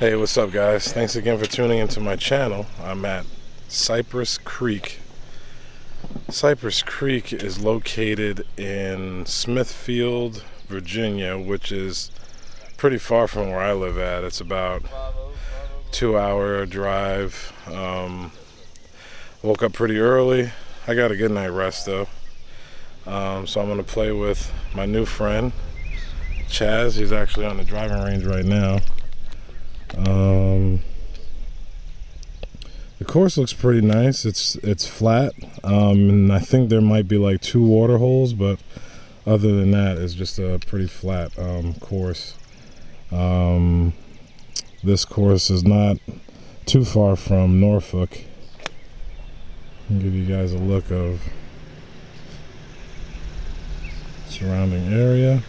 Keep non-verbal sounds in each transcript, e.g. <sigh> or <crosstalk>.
Hey, what's up, guys? Thanks again for tuning into my channel. I'm at Cypress Creek. Cypress Creek is located in Smithfield, Virginia, which is pretty far from where I live at. It's about two hour drive. Um, woke up pretty early. I got a good night rest though. Um, so I'm gonna play with my new friend, Chas. He's actually on the driving range right now. Um, the course looks pretty nice. It's it's flat, um, and I think there might be like two water holes, but other than that, it's just a pretty flat um, course. Um, this course is not too far from Norfolk. I'll give you guys a look of surrounding area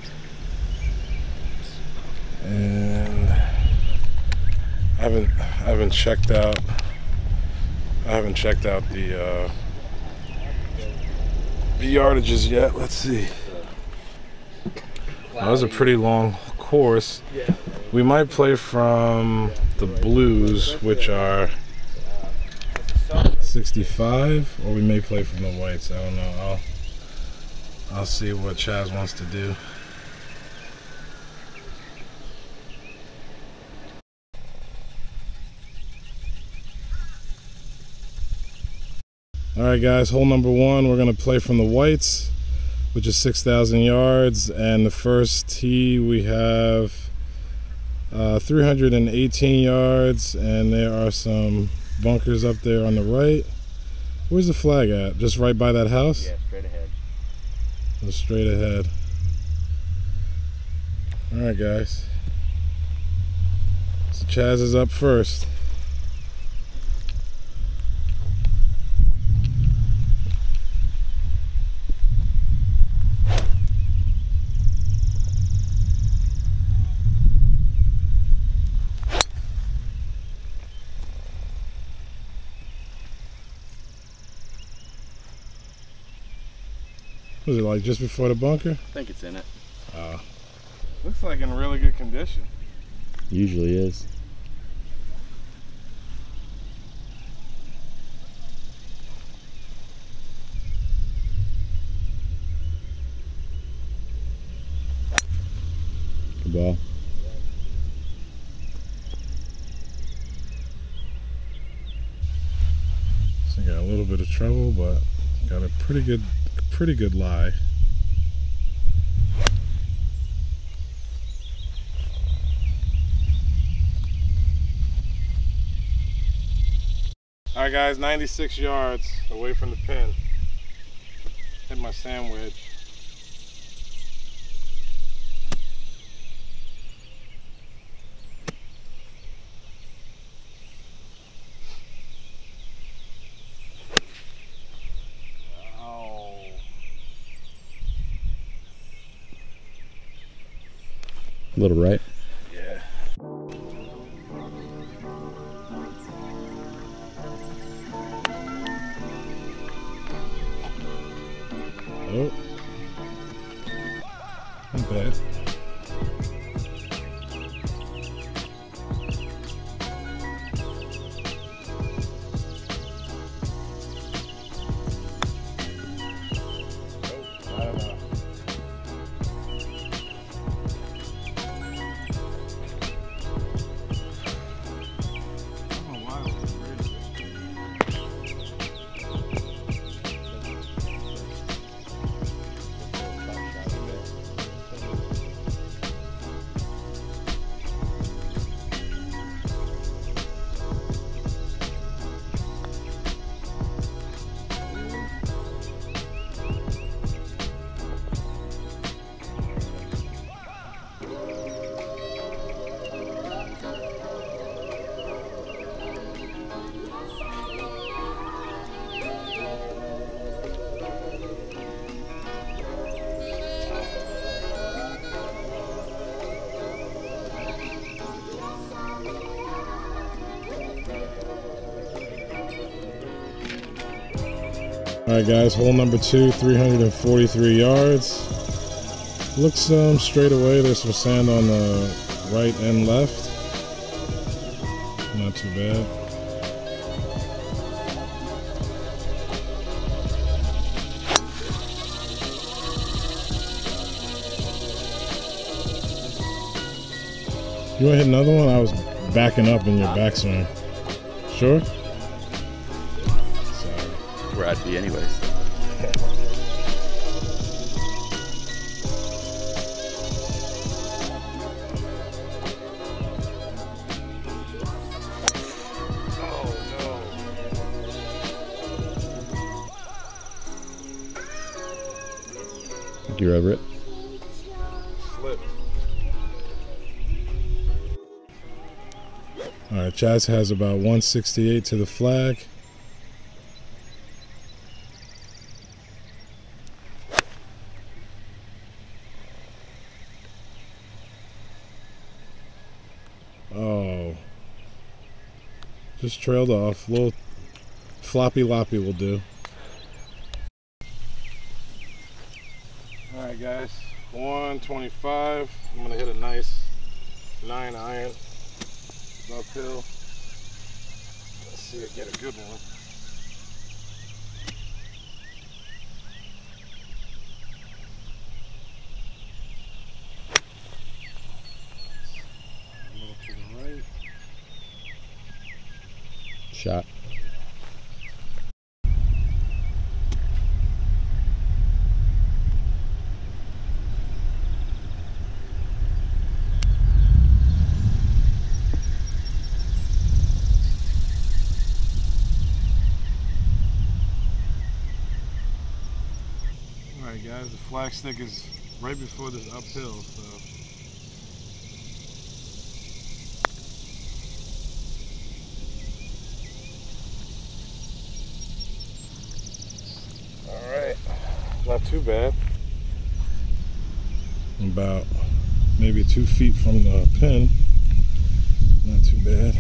and I haven't I haven't checked out I haven't checked out the uh, the yardages yet. Let's see. That was a pretty long course. We might play from the blues, which are 65, or we may play from the whites. I don't know. I'll I'll see what Chas wants to do. All right, guys, hole number one, we're gonna play from the whites, which is 6,000 yards. And the first tee, we have uh, 318 yards, and there are some bunkers up there on the right. Where's the flag at? Just right by that house? Yeah, straight ahead. Straight ahead. All right, guys. So Chas is up first. Was it like just before the bunker? I think it's in it. Uh, looks like in really good condition. Usually is. Good ball. So got a little bit of trouble, but got a pretty good, pretty good lie. All right, guys, 96 yards away from the pin. Hit my sand wedge. Oh. A little right. Right, guys, hole number two, 343 yards. Looks um, straight away. There's some sand on the right and left. not too bad. You want to hit another one? I was backing up in your backswing. Sure? Sorry. Where I'd be anyways. Oh, You're over it. Flip. All right, Chas has about 168 to the flag. Oh. Just trailed off. little floppy loppy will do. All right, guys. 125. I'm gonna hit a nice nine iron uphill. Let's see if I get a good one. A little to the right. Shot. All right, guys. The flag stick is right before this uphill, so. All right, not too bad. About maybe two feet from the pin. Not too bad.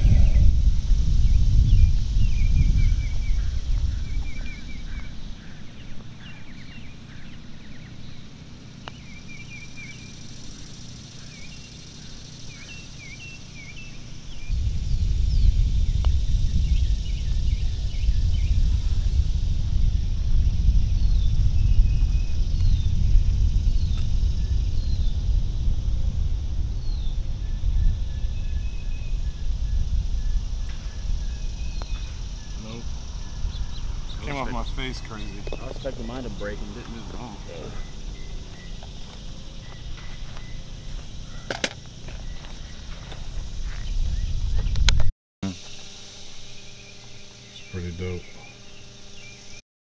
Nope. Came off my face crazy. I was expecting mine to break and didn't move at all. It's pretty dope.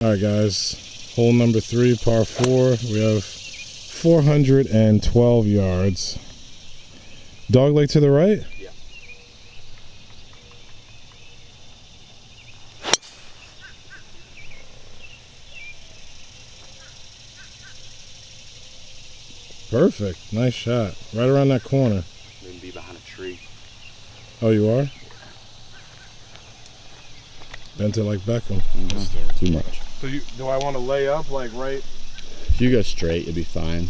All right, guys. Hole number three, par four. We have 412 yards. Dog leg to the right? Perfect. Nice shot. Right around that corner. Maybe be behind a tree. Oh, you are? Bent it like Beckham. Mm-hmm. Too much. So you, do I want to lay up like right? If you go straight, you'd be fine.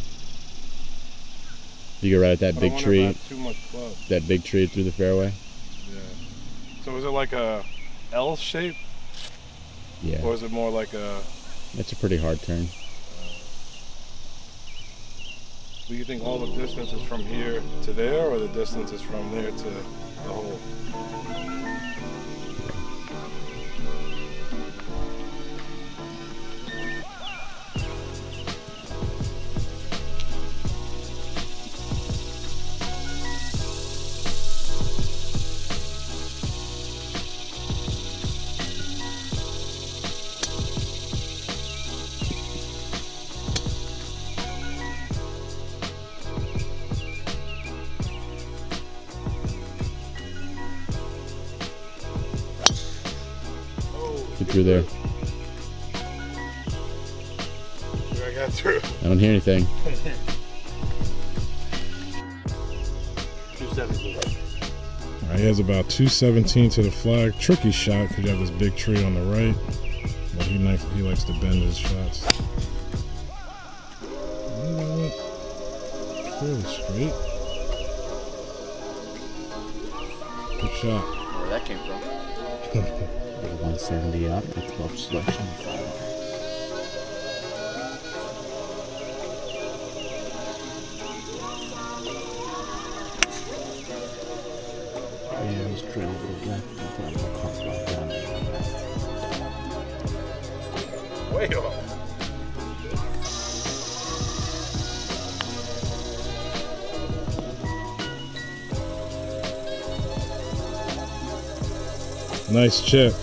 You go right at that I big wonder if I tree, Too much club. that big tree through the fairway. Yeah. So is it like a L shape, Yeah, or is it more like a? it's a pretty hard turn. Do you think all the distance is from here to there, or the distance is from there to the hole? Get through there. I got through. I don't hear anything. All right, he has about 217 to the flag. Tricky shot because you have this big tree on the right. But he likes, he likes to bend his shots. Fairly straight. Good shot. where that came from. <laughs> 170 up with 12 selection. Yeah, let's drill a left and put the car back down. Way off. Nice chip.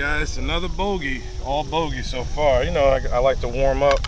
Guys, another bogey. All bogey so far. You know, I, I like to warm up